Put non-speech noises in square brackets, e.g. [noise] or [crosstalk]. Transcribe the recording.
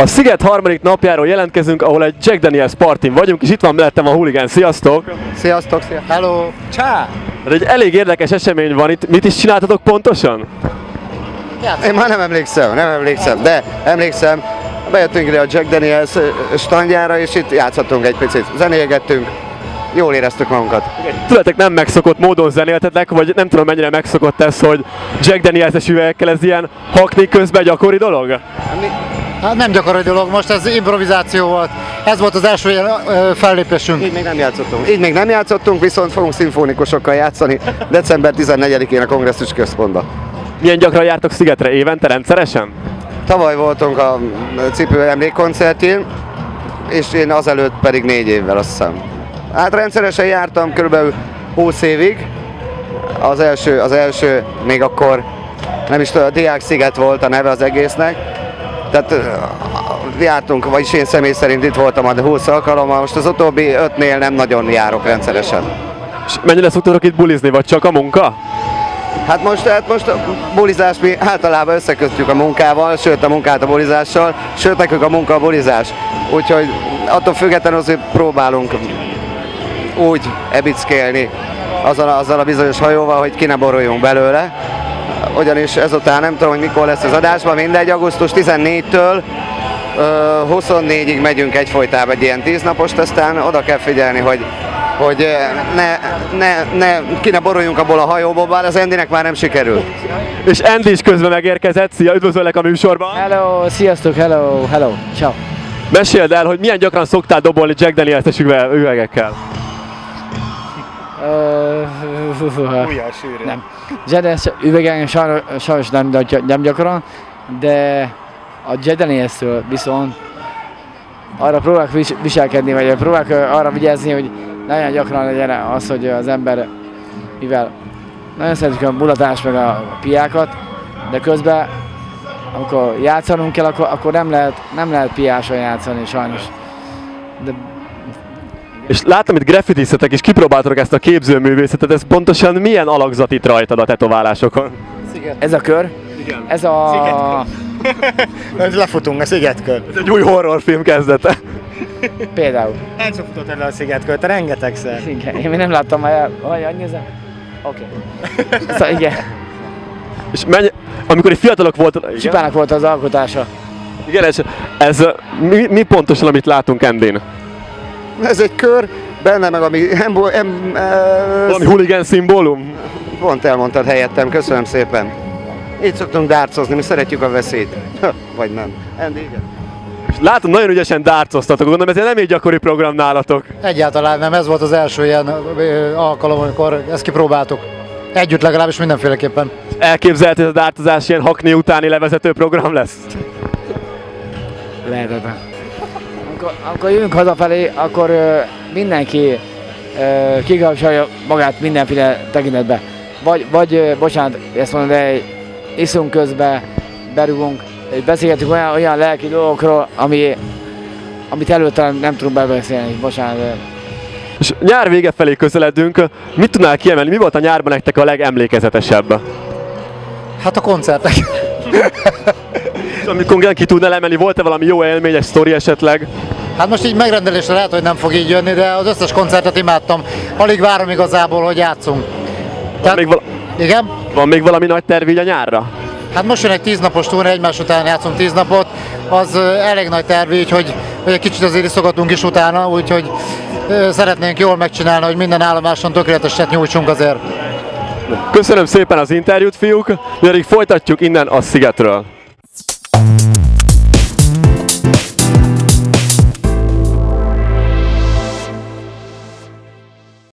A Sziget harmadik napjáról jelentkezünk, ahol egy Jack Daniels partin vagyunk, és itt van mellettem a huligán. Sziasztok! Sziasztok, szia. Hello! Csá! Ez egy elég érdekes esemény van itt. Mit is csináltatok pontosan? Én már nem emlékszem, nem emlékszem, de emlékszem, bejöttünk ide a Jack Daniels standjára, és itt játszottunk egy picit, zenégettünk, jól éreztük magunkat. Tőletek nem megszokott módon zenéltetek, vagy nem tudom mennyire megszokott ez, hogy Jack Daniels-es üvegekkel ez ilyen hakni közben gyakori dolog? Hát nem gyakori dolog, most ez improvizáció volt. Ez volt az első ilyen fellépésünk. Így még nem játszottunk. Így még nem játszottunk, viszont fogunk szimfonikusokkal játszani december 14-én a kongresszus központban. Milyen gyakran jártok Szigetre? Évente rendszeresen? Tavaly voltunk a cipő emlékkoncertjén, és én azelőtt pedig négy évvel azt hiszem. Hát rendszeresen jártam körülbelül 20 évig. Az első, az első még akkor nem is tudom, a Diák Sziget volt a neve az egésznek. Tehát jártunk, vagyis én személy szerint itt voltam a 20 alkalommal, most az utóbbi ötnél nem nagyon járok rendszeresen. És mennyire szoktatok itt bulizni, vagy csak a munka? Hát most, hát most a bulizást mi általában összekötjük a munkával, sőt a munkát a bulizással, sőt nekünk a munka a bulizás. Úgyhogy attól függetlenül azért próbálunk úgy ebickélni azzal, azzal a bizonyos hajóval, hogy ki ne boruljunk belőle. Ugyanis ezután nem tudom, hogy mikor lesz az adásban, mindegy, augusztus 14-től ö, 24-ig megyünk egyfolytában egy ilyen tíznapost, aztán oda kell figyelni, hogy hogy ö, ne, ne, ne, ki ne boruljunk abból a hajóból, bár az Endinek már nem sikerült. És Andy is közben megérkezett. Szia, üdvözöllek a műsorban! Hello, sziasztok, hello, hello, ciao. Meséld el, hogy milyen gyakran szoktál dobolni Jack Daniels-es üve- nem. Jedes üvegen sajnos, sajnos nem, nem gyakran, de a Jedeniestől viszont arra próbálok vis- viselkedni, vagy próbálok arra vigyázni, hogy nagyon gyakran legyen az, hogy az ember, mivel nagyon szeretjük a mulatást meg a piákat, de közben amikor játszanunk kell, akkor, akkor nem lehet, nem lehet piáson játszani sajnos. De És látom itt graffitiztetek és kipróbáltatok ezt a képzőművészetet, ez pontosan milyen alakzat itt rajtad a tetoválásokon? ez a kör, Igen. ez a... [laughs] Lefutunk a szigetkör. Ez egy új horrorfilm kezdete. Például. Enzo futott el a szigetkör, te rengetegszer. Igen, én még nem láttam már, vagy annyi ez? Oké. [laughs] Szóval igen, És menj, amikor egy fiatalok volt, igen, Csipának volt az alkotása. igen ez, ez mi, mi, pontosan, amit látunk Endin? Ez egy kör, benne meg ami embo, em, e, Valami huligán szimbólum? pont elmondtad helyettem, köszönöm szépen. Így szoktunk dárcozni, mi szeretjük a veszélyt. Vagy nem. Andy, igen. És látom, nagyon ügyesen dárcoztatok, gondolom ez nem egy gyakori program nálatok. Egyáltalán nem, ez volt az első ilyen alkalom, amikor ezt kipróbáltuk. Együtt legalábbis mindenféleképpen. Elképzelhető, hogy a dártozás ilyen hakni utáni levezető program lesz? Lehetetlen. Amikor, amikor jövünk hazafelé, akkor ö, mindenki kikapcsolja magát mindenféle tekintetbe. Vagy, vagy ö, bocsánat, ezt mondom, de iszunk közben, berugunk, és beszélgetünk olyan, olyan lelki dolgokról, ami, amit előtte nem tudunk bebeszélni, bocsánat. És nyár vége felé közeledünk, mit tudnál kiemelni? Mi volt a nyárban nektek a legemlékezetesebb? Hát a koncertek. [laughs] És amikor ki tudnál emelni, volt-e valami jó élményes sztori esetleg? Hát most így megrendelésre lehet, hogy nem fog így jönni, de az összes koncertet imádtam. Alig várom igazából, hogy játszunk. Van még, val- Igen? van még valami nagy terv így a nyárra? Hát most jön egy tíznapos túra, egymás után játszunk tíz napot, az elég nagy terv így, hogy, hogy egy kicsit azért iszogatunk is utána, úgyhogy szeretnénk jól megcsinálni, hogy minden állomáson tökéleteset nyújtsunk azért. Köszönöm szépen az interjút, fiúk, pedig folytatjuk innen a szigetről.